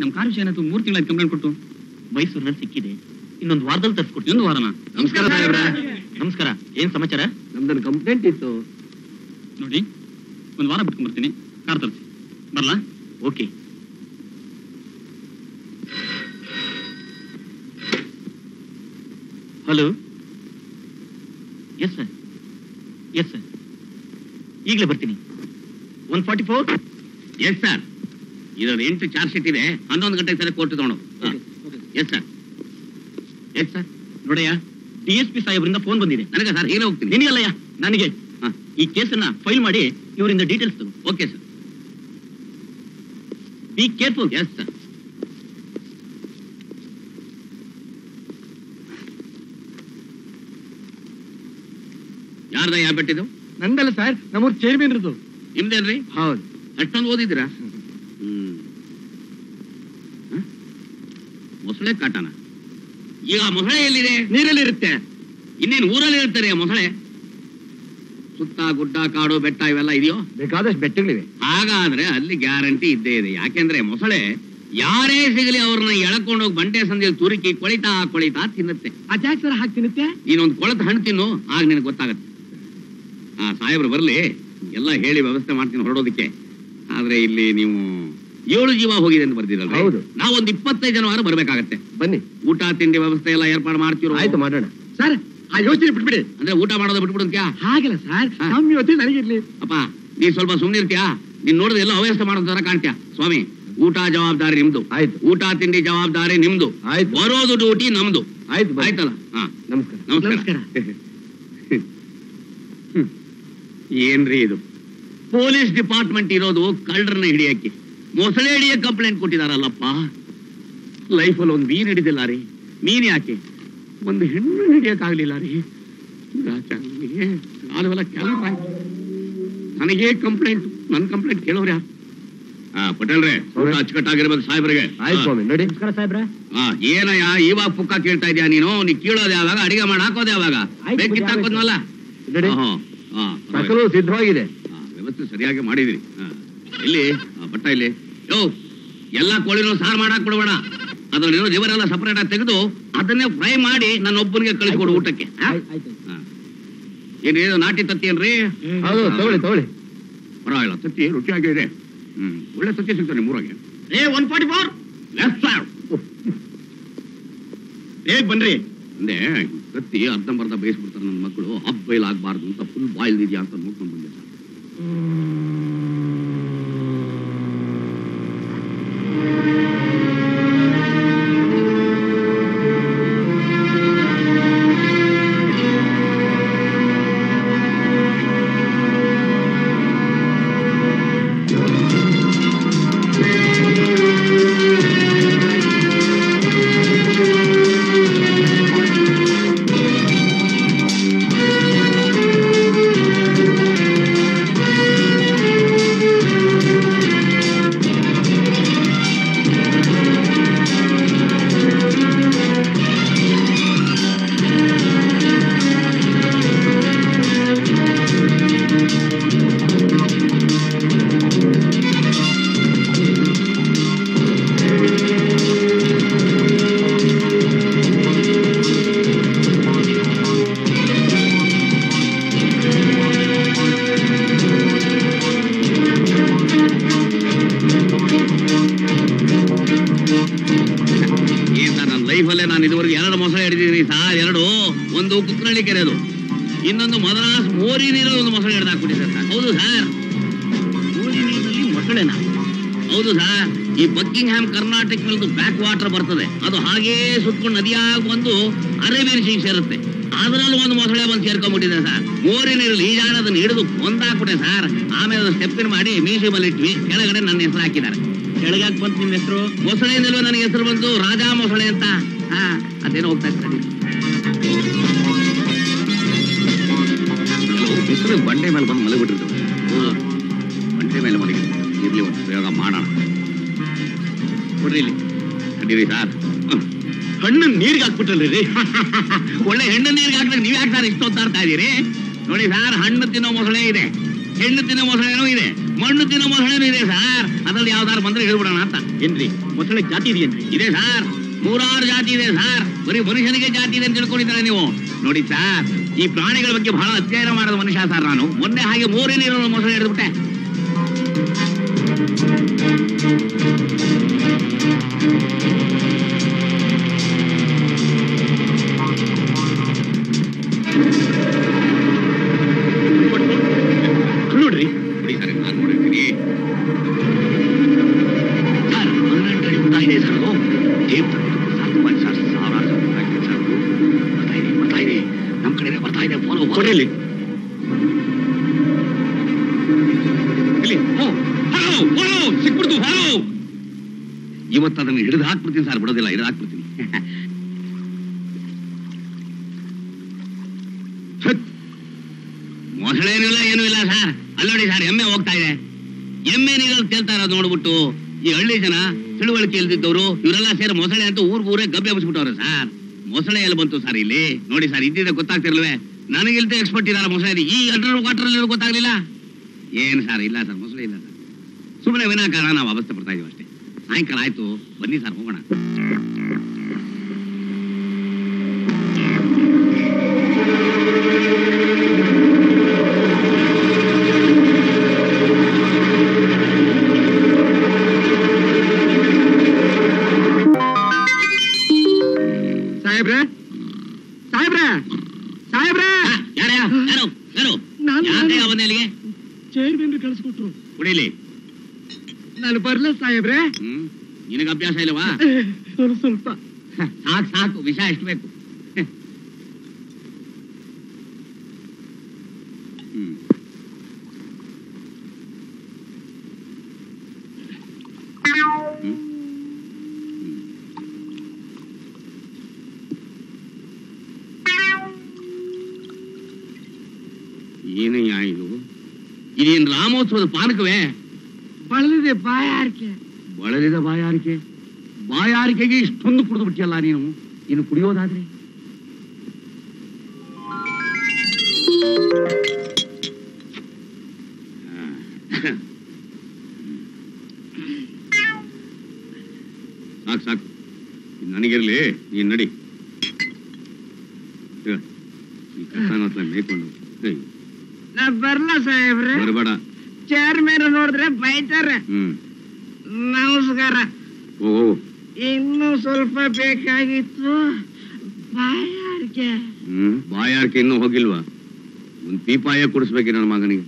ನಮ್ ಕಾರ್ ವಿಷಯ ಏನಾಯ್ತು ಮೂರ್ ತಿಂಗಳ ಕಂಪ್ಲೇಂಟ್ ಕೊಟ್ಟು ಮೈಸೂರಿನಲ್ಲಿ ಸಿಕ್ಕಿದೆ. ಇನ್ನೊಂದು ವಾರದಲ್ಲಿ ತರಿಸ್ಕೊಡ್ತೀನಿ. ಒಂದು ವಾರನ? ನಮಸ್ಕಾರ. ನಮಸ್ಕಾರ. ಏನ್ ಸಮಾಚಾರ? ನಮ್ದೊಂದು ಕಂಪ್ಲೇಂಟ್ ಇತ್ತು. ನೋಡಿ ಒಂದ್ ವಾರ ಬಿಟ್ಕೊಂಡ್ ಬರ್ತೀನಿ ಕಾರ್ ತರಿಸಿ. ಬರ್ಲಾ? Okay. Hello? Yes sir yes sir ಈಗಲೇ ಬರ್ತೀನಿ. One forty four yes sir ಇದೊಂದು ಎಂಟು ಚಾರ್ಜ್ ಶೀಟ್ ಇದೆ. ಹನ್ನೊಂದು ಗಂಟೆ ಸರಿ ಕೋರ್ಟ್ ತಗೊಂಡು ಎಸ್ ಸರ್ ಎಸ್ ಸರ್ ನೋಡಯ್ಯ ಡಿ ಎಸ್ ಪಿ ಸಾಹೇಬ್ರಿಂದ ಫೋನ್ ಬಂದಿದೆ. ನನಗೆ ಸರ್ ಹೇಗೆ ಹೋಗ್ತೀನಿ? ನಿನಗಲ್ಲಯ್ಯ? ನನಗೆ. ಈ ಕೇಸನ್ನ ಫೈಲ್ ಮಾಡಿ ಇವರಿಂದ ಡೀಟೇಲ್ಸ್ ತಗೋ. Okay sir be careful yes sir ಯಾರ್ದ ಯಾವ ಬೆಟ್ಟಿದ್ದು ನಂದಲ್ಲ ಸರ್ ನಮ್ಮೂರ್ ಚೇರ್ಮನ್ ಇರೋದು. ನಿಮ್ದೇನ್ರಿ? ಹೌದು. ಅಷ್ಟೊಂದು ಓದಿದ್ದೀರಾ ಹ್ಮ್ ಹ? ಮೊಸಳೆ ಕಾಟನ. ಈಗ ಮೊಸಳೆ ಎಲ್ಲಿದೆ? ನೀರಲ್ಲಿ ಇರುತ್ತೆ ಇನ್ನೇನು ಊರಲ್ಲಿ ಇರ್ತಾರೆ ಮೊಸಳೆ? ಸುತ್ತ ಗುಡ್ಡ ಕಾಡು ಬೆಟ್ಟ ಇವೆಲ್ಲ ಇದೆಯೋ? ಬೇಕಾದಷ್ಟು ಬೆಟ್ಟಗಳಿವೆ. ಹಾಗಾದ್ರೆ ಅಲ್ಲಿ ಗ್ಯಾರಂಟಿ ಇದ್ದೇ ಇದೆ. ಯಾಕೆಂದ್ರೆ ಮೊಸಳೆ ಯಾರೇ ಸಿಗಲಿ ಅವ್ರನ್ನ ಎಳಕೊಂಡು ಹೋಗಿ ಬಂಡೆ ಸಂದಿಯಲ್ಲಿ ತುರುಕಿ ಕೊಳಿತಾ ಕೊಳಿತಾ ತಿನ್ನುತ್ತೆ. ಅಚಾಚಾರ ಹಾಕಿ ತಿನ್ನುತ್ತೆ? ನೀನೊಂದು ಕೊಳತ ಹಣ್ಣು ತಿನ್ನು ಆಗ ನಿನಗೆ ಗೊತ್ತಾಗತ್ತೆ. ಆ ಸಾಹೇಬ್ರು ಬರ್ಲಿ ಎಲ್ಲ ಹೇಳಿ ವ್ಯವಸ್ಥೆ ಮಾಡ್ತೀನಿ ಹೊರಡೋದಕ್ಕೆ. ಆದ್ರೆ ಇಲ್ಲಿ ನೀವು ಏಳು ಜೀವ ಹೋಗಿದೆ ಅಂತ ಬರ್ದಿರಲ್ಲ ಹೌದು. ನಾವೊಂದು ಇಪ್ಪತ್ತೈದು ಜನ ವಾರ ಬರ್ಬೇಕಾಗತ್ತೆ. ಬನ್ನಿ. ಊಟ ತಿಂಡಿ ವ್ಯವಸ್ಥೆ ಎಲ್ಲ ಏರ್ಪಾಡು ಮಾಡ್ತಿರೋ? ಆಯ್ತು ಮಾಡೋಣ. ಸರ್ ಆ ಯೋಚನೆ ಬಿಟ್ಬಿಡಿ. ಅಂದ್ರೆ ಊಟ ಮಾಡೋದು ಬಿಟ್ಬಿಡುತ್ಯಾ ಹಾಗಿಲ್ಲ ಸರ್. ನಮ್ಮ ಯೋಚನೆ ನನಗಿರ್ಲಿ. ಅಪ್ಪ ನೀ ಸ್ವಲ್ಪ ಸುಮ್ಮನೆ ಇರ್ತೀಯಾ ನೀನ್ ನೋಡಿದ್ರೆ ಎಲ್ಲ ಅವ್ಯವಸ್ಥೆ ಮಾಡೋ ತರ ಕಾಣ್ತೀಯ? ಸ್ವಾಮಿ ಊಟ ಜವಾಬ್ದಾರಿ ನಿಮ್ದು. ಆಯ್ತು. ಊಟ ತಿಂಡಿ ಜವಾಬ್ದಾರಿ ನಿಮ್ದು. ಆಯ್ತು. ಬರೋದು ಡ್ಯೂಟಿ ನಮ್ದು. ಆಯ್ತು ಆಯ್ತಲ್ಲ? ಹಾ. ನಮಸ್ಕಾರ. ನಮಸ್ಕಾರ. ಏನ್ರಿ ಇದು? ಪೊಲೀಸ್ ಡಿಪಾರ್ಟ್ಮೆಂಟ್ ಇರೋದು ಕಳ್ಳರನ್ನ ಹಿಡಿಯಕ್ಕೆ. ಮೊಸಳೆ ಹಿಡಿಯ ಕಂಪ್ಲೇಂಟ್ ಕೊಟ್ಟಿದಾರಲ್ಲಪ್ಪ. ಲೈಫಲ್ಲಿ ಒಂದು ಮೀನ್ ಹಿಡಿದಿಲ್ಲ ರೀ. ಮೀನ್ ಯಾಕೆ? ಒಂದು ಹೆಣ್ಣು ಹಿಡಿಯಕ್ಕಾಗಲಿಲ್ಲ ರೀ. ಕೆಲಸ ನನಗೆ ಕಂಪ್ಲೇಂಟ್ ನನ್ನ ಕಂಪ್ಲೇಂಟ್ ಕೇಳೋರು ಯಾರು? ಹಾ ಪಟೇಲ್ರೆ ಅಚ್ಚುಕಟ್ಟಾಗಿರ್ಬೇಕು ಸಾಹೇಬ್ರಿಗೆ. ನೋಡಿ. ನಮಸ್ಕಾರ ಸಾಹೇಬ್ರ. ಹಾ ಏನಯ್ಯ ಇವಾಗ ಪುಕ್ಕ ಕೇಳ್ತಾ ಇದೀಯ ನೀನು? ನೀ ಕೀಳೋದು ಯಾವಾಗ? ಅಡಿಗೆ ಮಾಡಿ ಹಾಕೋದು ಯಾವಾಗ? ಆಯ್ತು, ಬೇಕಿತ್ತು ನೋಡಿ. ಹಾ, ಹಾ, ಸಿದ್ಧವಾಗಿದೆ. ವ್ಯವಸ್ಥೆ ಸರಿಯಾಗಿ ಮಾಡಿದಿರಿ. ಇಲ್ಲಿ ಬಟ್ಟ ಇಲ್ಲಿ. ಯೋ ಎಲ್ಲಾ ಕೋಳಿನೂ ಸಾರು ಮಾಡಾಕ್ ಬಿಡಬೇಡ ಅದರಲ್ಲಿರೋ ಜೀವರೆಲ್ಲ ಸಪರೇಟ್ ಆಗಿ ತೆಗೆದು ಅದನ್ನೇ ಫ್ರೈ ಮಾಡಿ ನನ್ನ ಒಬ್ಬನಿಗೆ ಕಳಿಸ್ಕೊಡು ಊಟಕ್ಕೆ. ಏನೇನು ನಾಟಿ ತತ್ತಿ ಏನ್ರಿ? ಹೌದು ತಗೊಳ್ಳಿ ತಗೊಳ್ಳಿ. ಪರವಾಗಿಲ್ಲ ತತ್ತಿ ರುಚಿಯಾಗಿದೆ ಹ್ಮ್ ಒಳ್ಳೆ ತತ್ತಿ ಸಿಗ್ತದೆ ನಿಮ್ಮೂರಾಗೆ ಏ ಒನ್ ಫಾರ್ಟಿ ಫೋರ್ ಲೆಫ್ಟ್ ಬನ್ರಿ. ಅಂದ್ರೆ ಕತ್ತಿ ಅರ್ಧಂಬರ್ಧ ಬೇಯಿಸ್ಬಿಡ್ತಾರೆ ನನ್ನ ಮಕ್ಕಳು. ಹಬ್ಬ ಬೈಲ್ ಆಗ್ಬಾರ್ದು ಅಂತ ಫುಲ್ ಬಾಯ್ಲ್ ಇದೆಯಾ ಅಂತ ನೋಡ್ಕೊಂಡು ಬಂದೆ ಸರ್ ಕುಕ್ಕನಳ್ಳಿ ಕೆರೆದು. ಇನ್ನೊಂದು ಮದ್ರಾಸ್ ಮೋರಿ ನೀರಲ್ಲಿ ಒಂದು ಮೊಸಳೆ ಹಿಡಿದು ಹಾಕ್ಬಿಟ್ಟಿದ್ದಾರೆ ಸರ್. ಹೌದು ಸರ್. ಮೋರಿ ನೀರಿನಲ್ಲಿ ಮೊಸಳೆನ ಹೌದು ಸರ್. ಈ ಬಕ್ಕಿಂಗ್ ಹ್ಯಾಮ್ ಕರ್ನಾಟಕ ಮೇಲದು ಬ್ಯಾಕ್ ವಾಟರ್ ಬರ್ತದೆ. ಅದು ಹಾಗೇ ಸುತ್ಕೊಂಡು ನದಿಯಾಗಿ ಬಂದು ಅರೇಬಿಯನ್ ಸೀ ಸೇರುತ್ತೆ. ಅದರಲ್ಲೂ ಒಂದು ಮೊಸಳೆ ಬಂದು ಸೇರ್ಕೊಂಡ್ಬಿಟ್ಟಿದೆ ಸರ್. ಮೋರಿ ನೀರಲ್ಲಿ ಈಜಾಡ ಅದನ್ನು ಹಿಡಿದು ಒಂದಾಕ್ಬಿಟ್ಟೆ ಸರ್. ಆಮೇಲೆ ಅದನ್ನು ಸ್ಟೆಪ್ಪಿನ ಮಾಡಿ ಮೀಸೆ ಇಟ್ವಿ. ಕೆಳಗಡೆ ನನ್ನ ಹೆಸರು ಹಾಕಿದ್ದಾರೆ. ಕೆಳಗಾಕ್ ಬಂತು ನಿಮ್ಮ ಹೆಸರು? ಮೊಸಳೆಯಿಂದಲೂ ನನಗೆ ಹೆಸರು ಬಂತು ರಾಜಾ ಮೊಸಳೆ ಅಂತ. ಹಾ ಅದೇನೋ ಹೋಗ್ತಾ ಇರ್ತಾರೆ ಕೆಲವು ಬಿಸಿಲು ಬಂಡೆ ಮೇಲೆ ಬಂದು ಮಲಗಿಬಿಟ್ಟಿರ್ತವೆ ಬಂಡೆ ಮೇಲೆ ಮಲಗಿ ಇರ್ಲಿ ಒಂದು ಪ್ರಯೋಗ ಮಾಡೋಣ ಕೊಡ್ರಿ ಇಲ್ಲಿ ನಡೀರಿ ಸರ್ ಹಣ್ಣು ನೀರಿಗೆ ಹಾಕ್ಬಿಟ್ರಲ್ರಿ ರೀ ಒಳ್ಳೆ ಹೆಣ್ಣು ನೀರಿಗೆ ಹಾಕಿದ್ರೆ ನೀವು ಯಾಕೆ ಸರ್ ಇಷ್ಟೊತ್ತಾಡ್ತಾ ಇದೀರಿ ನೋಡಿ ಸರ್ ಹಣ್ಣು ತಿನ್ನೋ ಮೊಸಳೆ ಇದೆ ಹೆಣ್ಣು ತಿನ್ನೋ ಮೊಸಳೆನೂ ಇದೆ ಮಣ್ಣು ತಿನ್ನೋ ಮೊಸಳೆನೂ ಇದೆ ಸರ್ ಅದ್ರಲ್ಲಿ ಯಾವ್ದಾರು ಬಂದ್ರೆ ಹೇಳ್ಬಿಡೋಣ ಅಂತ ಏನ್ರಿ ಮೊಸಳೆ ಜಾತಿ ಇದೆಯೇನ್ರಿ ಇದೆ ಸರ್ ನೂರಾರು ಜಾತಿ ಇದೆ ಸರ್ ಬರೀ ಮನುಷ್ಯನಿಗೆ ಜಾತಿ ಇದೆ ಅಂತ ತಿಳ್ಕೊಂಡಿದ್ದಾರೆ ನೀವು ನೋಡಿ ಸರ್ ಈ ಪ್ರಾಣಿಗಳ ಬಗ್ಗೆ ಬಹಳ ಅಧ್ಯಯನ ಮಾಡಿದ ಮನುಷ್ಯ ಸರ್ ನಾನು. ಮೊನ್ನೆ ಹಾಗೆ ಮೂರೇ ನೀರು ಮೊಸರು ಹಿಡಿದ್ಬಿಟ್ಟೆ ಇದೆ ಫಾಲೋ ಕೊಡಿ ಇಲ್ಲಿ ಇಲ್ಲಿ ಸಿಕ್ಬಿಡ್ತು ಇವತ್ತು ಅದನ್ನು ಹಿಡಿದು ಹಾಕ್ಬಿಡ್ತೀನಿ ಸರ್, ಬಿಡೋದಿಲ್ಲ, ಹಿಡಿದು ಹಾಕ್ಬಿಡ್ತೀನಿ. ಮೊಸಳೇನಿಲ್ಲ, ಏನೂ ಇಲ್ಲ ಸರ್. ಅಲ್ಲೋಡಿ ಸರ್, ಎಮ್ಮೆ ಹೋಗ್ತಾ ಇದೆ. ಎಮ್ಮೆ ನೀರಲ್ಲಿ ತೇಲ್ತಾ ಇರೋದು ನೋಡ್ಬಿಟ್ಟು ಈ ಹಳ್ಳಿ ಜನ ತಿಳುವಳಿಕೆ ಇಲ್ದಿದ್ದವರು, ಇವರೆಲ್ಲ ಸೇರಿ ಮೊಸಳೆ ಅಂತ ಊರ್ಗೂರೇ ಊರೇ ಗಬ್ಬೆ ಹಬ್ಬಿಸ್ಬಿಟ್ಟವ್ರೆ ಸರ್. ಮೊಸಳೆ ಎಲ್ಲಿ ಬಂತು ಸರ್ ಇಲ್ಲಿ. ನೋಡಿ ಸರ್ ಇದ್ದಿದ್ದೆ ಗೊತ್ತಾಗ್ತಿರ್ಲ್ವೇ ನನಗಿಲ್ದೆ ಎಕ್ಸ್ಪರ್ಟ್ ಇದಾರ ಮೊಸಳೆ ಈ ಅಂಡರ್ ವಾಟರ್ ಅಲ್ಲಿ ಗೊತ್ತಾಗ್ಲಿಲ್ಲ? ಏನ್ ಸರ್, ಇಲ್ಲ ಸರ್, ಮೊಸಳೆ ಇಲ್ಲ ಸರ್. ಸುಮ್ಮನೆ ವಿನಾಕಾರಣ ನಾವು ಅವಸ್ಥೆ ಪಡ್ತಾ ಇದೀವಿ ಅಷ್ಟೇ. ಸಾಯಂಕಾಲ ಆಯ್ತು. ಬನ್ನಿ ಸರ್, ಹೋಗೋಣ. ಯಾಕೆ ಅವನ ಅಲ್ಲಿಗೆ? ಚೇರ್ಮನ್ ಕಳಿಸ್ಕೊಟ್ರು. ಕುಡಿಲಿ ನಾನು ಬರ್ಲ ಸಾಹೇಬ್ರೆ? ನಿನಗ ಅಭ್ಯಾಸ ಇಲ್ಲವಾ? ಸ್ವಲ್ಪ. ಸಾಕು ಸಾಕು ವಿಷ ಎಷ್ಟು ಬೇಕು. ಇದೇನ್ ರಾಮೋತ್ಸವದ ಪಾನಕವೇ ಬಳಲಿದೆ ಬಾಯಾರಿಕೆ ಬಳಲಿದ ಬಾಯಾರಿಕೆ ಬಾಯಾರಿಕೆಗೆ ಇಷ್ಟೊಂದು ಕುಡಿದು ಬಿಟ್ಟಿಯಲ್ಲ ನೀನು ಇನ್ನು ಕುಡಿಯೋದಾದ್ರೆ ಸಾಕು ಸಾಕು ಇದ್ ನನಗಿರ್ಲಿ ನೀನ್ ನಡಿ ಈಗ, ಈ ಕಸನ ಹತ್ರ ಮೇಯ್ಕೊಂಡು ಏಯ್, ನಾ ಬರ್ಲ ಸಾಹೇಬ್ರೆ. ಬರಬೇಡ. ಚೇರ್ಮನ್ ನೋಡಿದ್ರೆ ಬೈತಾರೆ. ಹ್ಮ್. ನಮಸ್ಕಾರ. ಓ. ಇನ್ನು ಸ್ವಲ್ಪ ಬೇಕಾಗಿತ್ತು. ಬಾಯಾರಿಕೆ. ಬಾಯಾರಿಕೆ ಇನ್ನೂ ಹೋಗಿಲ್ವಾ? ಒಂದು ಪೀಪಾಯ ಕುಡಿಸ್ಬೇಕು ನನ್ನ ಮಗನಿಗೆ.